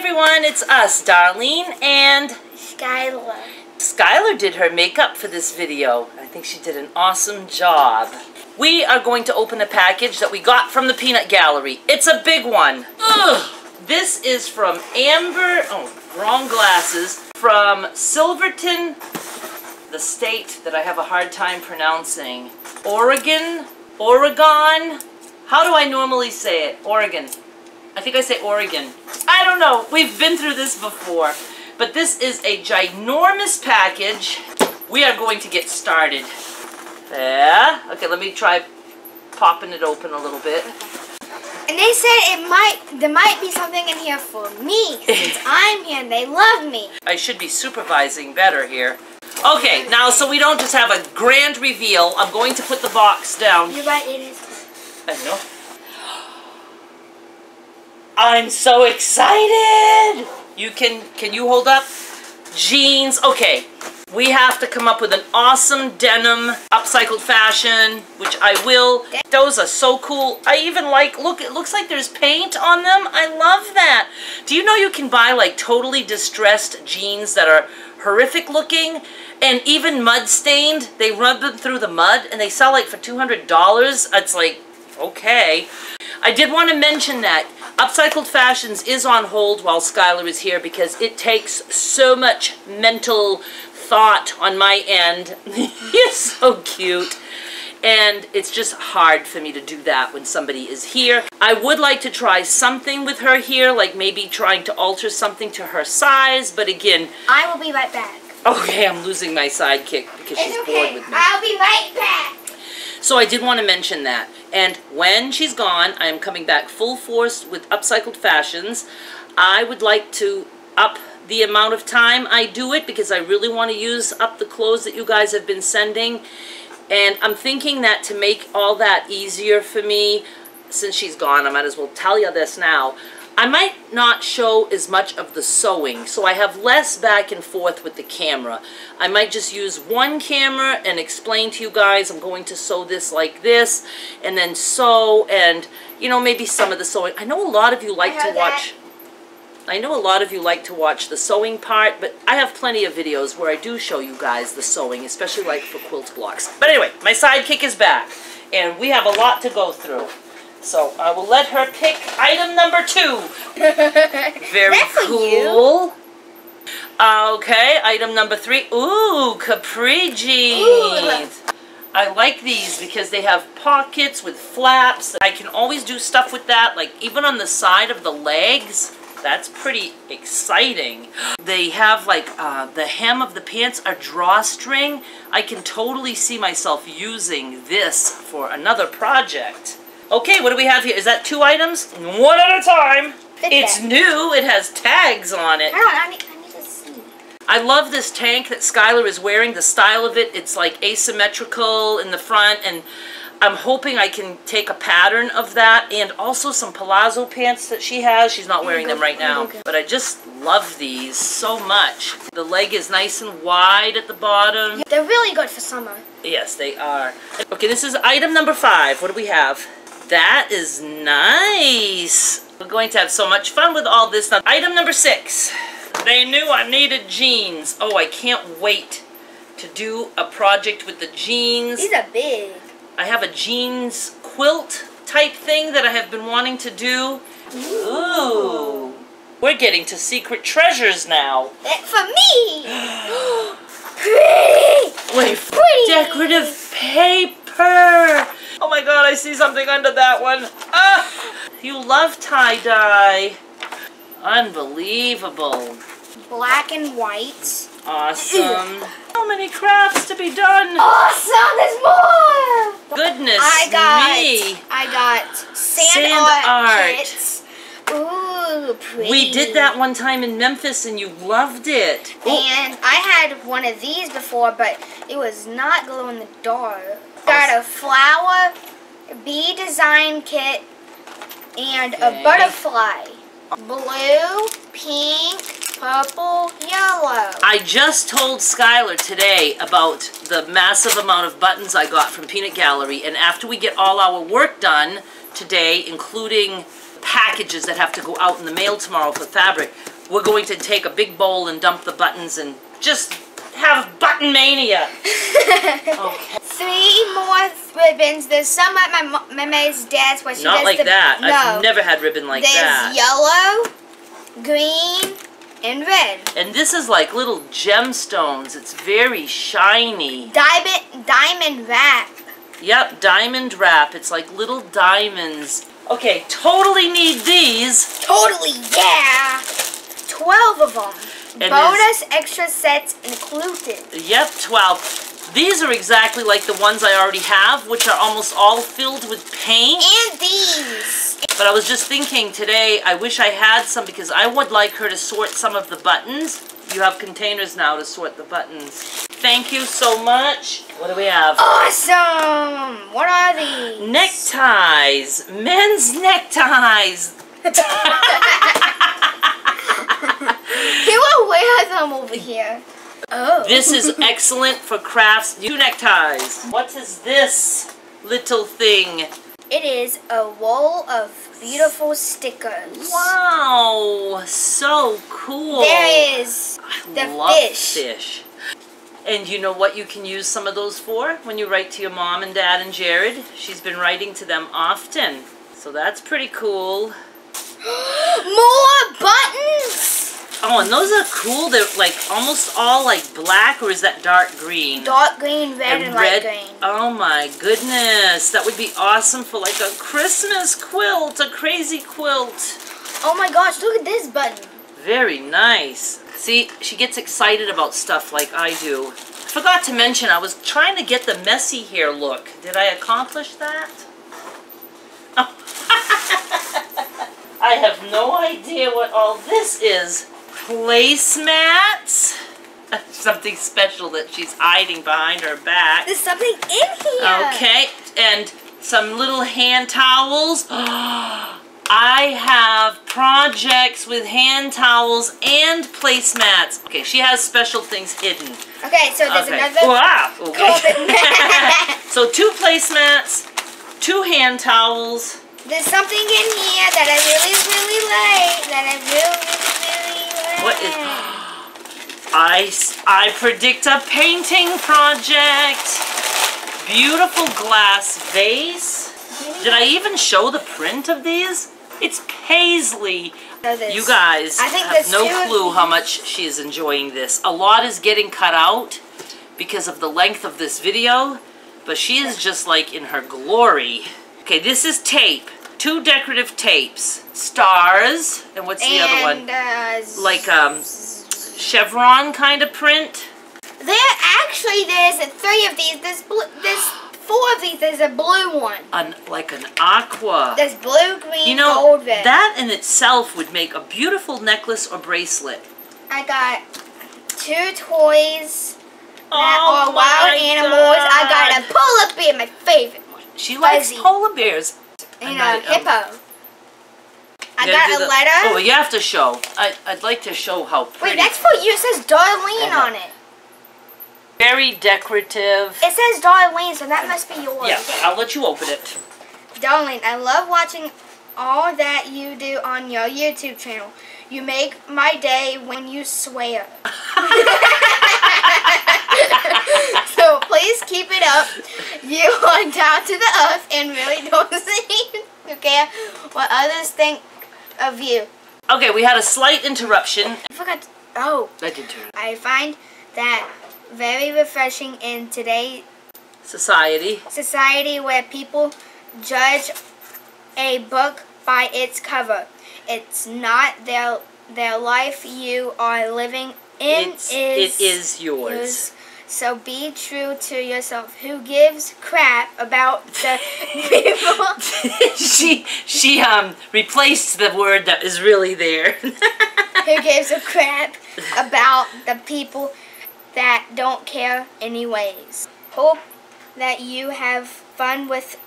everyone, it's us, Darlene and Skylar. Skylar did her makeup for this video. I think she did an awesome job. We are going to open a package that we got from the Peanut Gallery. It's a big one. Ugh. This is from Amber, oh, wrong glasses, from Silverton, the state that I have a hard time pronouncing. Oregon? Oregon? How do I normally say it? Oregon. I think I say Oregon. I don't know. We've been through this before. But this is a ginormous package. We are going to get started. Yeah. Okay, let me try popping it open a little bit. And they said it might there might be something in here for me since I'm here and they love me. I should be supervising better here. Okay, now so we don't just have a grand reveal, I'm going to put the box down. You're right, it is. I know. I'm so excited! You can, can you hold up? Jeans, okay. We have to come up with an awesome denim upcycled fashion, which I will. Those are so cool. I even like, look, it looks like there's paint on them. I love that. Do you know you can buy like totally distressed jeans that are horrific looking and even mud stained? They rub them through the mud and they sell like for $200. It's like, okay. I did want to mention that Upcycled Fashions is on hold while Skylar is here because it takes so much mental thought on my end. He's so cute. And it's just hard for me to do that when somebody is here. I would like to try something with her here, like maybe trying to alter something to her size, but again... I will be right back. Okay, I'm losing my sidekick because she's it's bored with me. I'll be right back. So I did want to mention that. And when she's gone, I am coming back full force with Upcycled Fashions. I would like to up the amount of time I do it because I really want to use up the clothes that you guys have been sending. And I'm thinking that to make all that easier for me, since she's gone, I might as well tell you this now. I might not show as much of the sewing, so I have less back and forth with the camera. I might just use one camera and explain to you guys I'm going to sew this like this, and then sew, and, you know, maybe some of the sewing. I know a lot of you like to watch... I know a lot of you like to watch the sewing part, but I have plenty of videos where I do show you guys the sewing, especially like for quilt blocks. But anyway, my sidekick is back, and we have a lot to go through. So I will let her pick item number two. Very cool. Okay, item number three. Ooh, capri jeans. Ooh. I like these because they have pockets with flaps. I can always do stuff with that, like even on the side of the legs. That's pretty exciting. They have like uh, the hem of the pants a drawstring. I can totally see myself using this for another project. Okay, what do we have here? Is that two items? One at a time. Fit It's new. It has tags on it. I need, I need to see. I love this tank that Skylar is wearing. The style of it, it's like asymmetrical in the front and I'm hoping I can take a pattern of that and also some palazzo pants that she has. She's not wearing them right now. But I just love these so much. The leg is nice and wide at the bottom. They're really good for summer. Yes, they are. Okay, this is item number five. What do we have? That is nice. We're going to have so much fun with all this. Now, item number six. They knew I needed jeans. Oh, I can't wait to do a project with the jeans. These are big. I have a jeans quilt type thing that I have been wanting to do. Ooh. We're getting to secret treasures now. That for me. Pretty. Wait, Pretty. decorative paper. Oh my god, I see something under that one. Ah, you love tie-dye. Unbelievable. Black and white. Awesome. How many crafts to be done? Awesome. There's more. Goodness I got. me. I got sand, Sand art, art. Pretty. We did that one time in Memphis and you loved it. Ooh, And I had one of these before, but it was not glow in the dark. Got a flower, bee design kit, and Okay. a butterfly. Blue, pink, purple, yellow. I just told Skylar today about the massive amount of buttons I got from Peanut Gallery, and after we get all our work done today, including packages that have to go out in the mail tomorrow for fabric, we're going to take a big bowl and dump the buttons and just have button mania. okay. Three more ribbons. There's some at my my May's desk where she Not does like the that. no. I've never had ribbon like There's that. yellow, green, and red. And this is like little gemstones. It's very shiny. Diamond diamond wrap. Yep, diamond wrap. It's like little diamonds. Okay, totally need these. Totally, yeah. Twelve of them. And Bonus extra sets included. Yep, 12. These are exactly like the ones I already have, which are almost all filled with paint. And these. But I was just thinking today, I wish I had some because I would like her to sort some of the buttons. You have containers now to sort the buttons. Thank you so much. What do we have? Awesome! What are these? Neckties. Men's neckties. He will wear them over here. Oh. This is excellent for crafts. New neckties. What is this little thing? It is a wall of beautiful stickers. Wow, so cool. There is I the love fish. fish. And you know what you can use some of those for? When you write to your mom and dad and Jared. She's been writing to them often. So that's pretty cool. More buttons! Oh, and those are cool. They're like almost all like black, or is that dark green? Dark green, red, and, light green. Oh my goodness. That would be awesome for like a Christmas quilt, a crazy quilt. Oh my gosh, look at this button. Very nice. See, she gets excited about stuff like I do. Forgot to mention, I was trying to get the messy hair look. Did I accomplish that? Oh. I have no idea what all this is. Placemats? Something special that she's hiding behind her back. There's something in here. Okay, and some little hand towels. I have projects with hand towels and placemats. Okay, she has special things hidden. Okay, so there's okay. another Wow. Okay. So two placemats, two hand towels. There's something in here that I really, really like. That I really, really, really like. What is? I s- I predict a painting project. Beautiful glass vase. Did I even show the print of these? It's paisley. You guys I think have no clue how much she is enjoying this. A lot is getting cut out because of the length of this video, but she is just like in her glory. Okay, this is tape. Two decorative tapes. Stars. And what's the other one? Uh, Like um chevron kind of print. There actually there's three of these. There's blue, there's four of these. There's a blue one. An like an aqua. There's blue, green, You know, gold, red. that in itself would make a beautiful necklace or bracelet. I got two toys that Oh are wild animals. I got a polar bear, my favorite one, She likes fuzzy. polar bears. and I a um, hippo. I got a the- letter. Oh, you have to show. I, I'd like to show how pretty. Wait, that's for you. It says Darlene on it. Very decorative. It says Darlene, so that must be yours. Yeah, I'll let you open it. Darlene, I love watching all that you do on your YouTube channel. You make my day when you swear. so please keep it up. You are down to the earth and really don't seem to care what others think of you. Okay, we had a slight interruption. I forgot. To, oh, I did turn. I find that very refreshing in today's Society. society where people judge a book by its cover. It's not their their life you are living in It's, is it is yours. yours. So be true to yourself. Who gives crap about the people? she she um replaced the word that is really there. Who gives a crap about the people that don't care anyways? Hope that you have fun with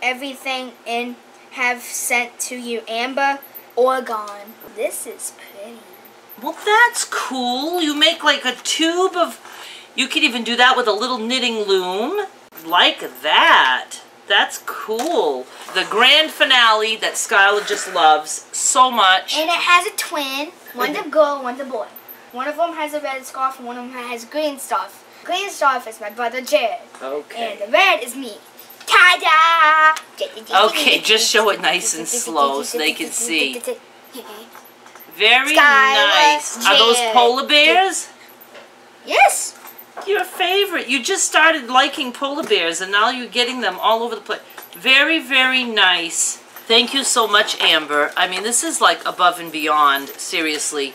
everything and have sent to you Amber Oregon. This is pretty. well, that's cool. You make like a tube of. You could even do that with a little knitting loom. Like that. That's cool. The grand finale that Skylar just loves so much. And it has a twin. One's a girl, one's a boy. One of them has a red scarf, and one of them has green scarf. Green scarf is my brother Jared, Okay. and the red is me. Ta-da! Okay, just show it nice and slow so they can see. Very Skylar nice. Are those polar bears? Yes. Your favorite. You just started liking polar bears and now you're getting them all over the place. Very, very nice. Thank you so much, Amber. I mean, this is like above and beyond, seriously.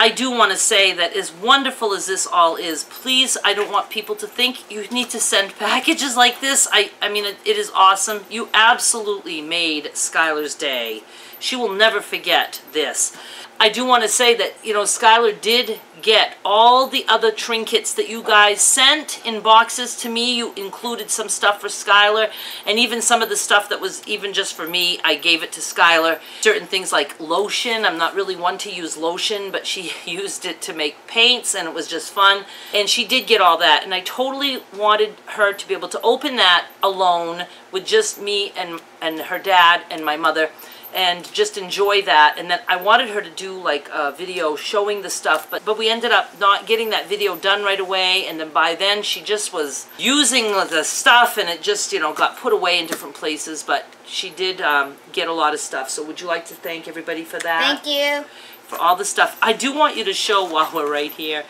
I do want to say that as wonderful as this all is, please, I don't want people to think you need to send packages like this. I, I mean, it, it is awesome. You absolutely made Skylar's day. She will never forget this. I do want to say that, you know, Skylar did get all the other trinkets that you guys sent in boxes to me. You included some stuff for Skylar, and even some of the stuff that was even just for me, I gave it to Skylar. Certain things like lotion. I'm not really one to use lotion, but she used it to make paints, and it was just fun. And she did get all that, and I totally wanted her to be able to open that alone with just me and, and her dad and my mother and just enjoy that. And then I wanted her to do like a video showing the stuff, but but we ended up not getting that video done right away. And then by then she just was using the stuff, and it just you know got put away in different places. But she did um, get a lot of stuff. So would you like to thank everybody for that? Thank you. For all the stuff. I do want you to show while we're right here.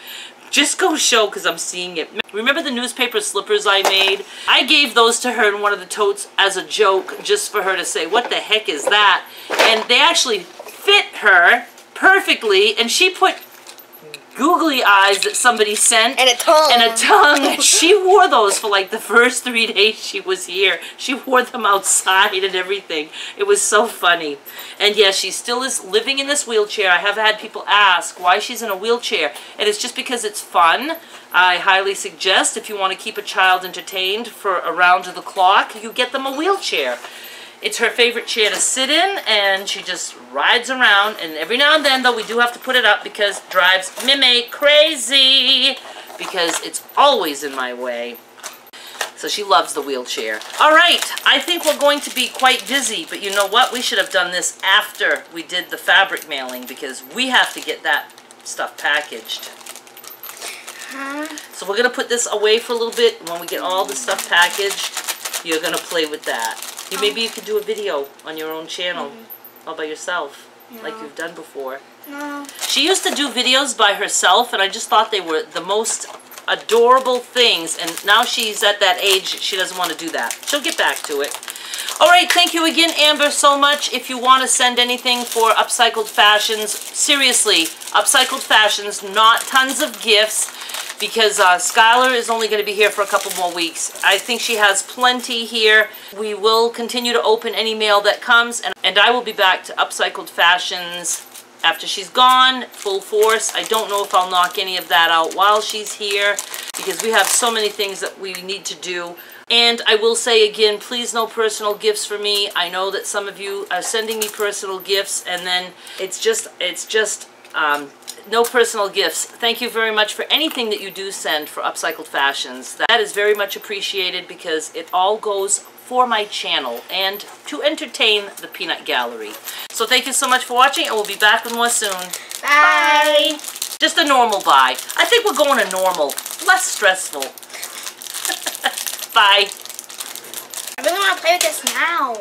Just go show because I'm seeing it. Remember the newspaper slippers I made? I gave those to her in one of the totes as a joke just for her to say, what the heck is that? And they actually fit her perfectly and she put googly eyes that somebody sent And a tongue. and a tongue. She wore those for like the first three days she was here. She wore them outside and everything. It was so funny. And yes, she still is living in this wheelchair. I have had people ask why she's in a wheelchair. And it's just because it's fun. I highly suggest if you want to keep a child entertained for around the clock, you get them a wheelchair. It's her favorite chair to sit in, and she just rides around. And every now and then, though, we do have to put it up because it drives Mimi crazy because it's always in my way. So she loves the wheelchair. All right, I think we're going to be quite busy, but you know what? We should have done this after we did the fabric mailing because we have to get that stuff packaged. So we're going to put this away for a little bit. When we get all the stuff packaged, you're going to play with that. You um, Maybe you could do a video on your own channel mm-hmm. all by yourself, like you've done before. No. She used to do videos by herself, and I just thought they were the most adorable things. And now she's at that age, she doesn't want to do that. She'll get back to it. All right, thank you again, Amber, so much. If you want to send anything for Upcycled Fashions, seriously, Upcycled Fashions, not tons of gifts, because uh, Skylar is only going to be here for a couple more weeks. I think she has plenty here. We will continue to open any mail that comes, and, and I will be back to Upcycled Fashions after she's gone, full force. I don't know if I'll knock any of that out while she's here because we have so many things that we need to do. And I will say again, please no personal gifts for me. I know that some of you are sending me personal gifts and then it's just, it's just, um, no personal gifts. Thank you very much for anything that you do send for Upcycled Fashions. That is very much appreciated because it all goes for my channel and to entertain the Peanut Gallery. So thank you so much for watching and we'll be back with more soon. Bye. Just a normal bye. I think we're going to normal. Less stressful. Bye. I really want to play with this now.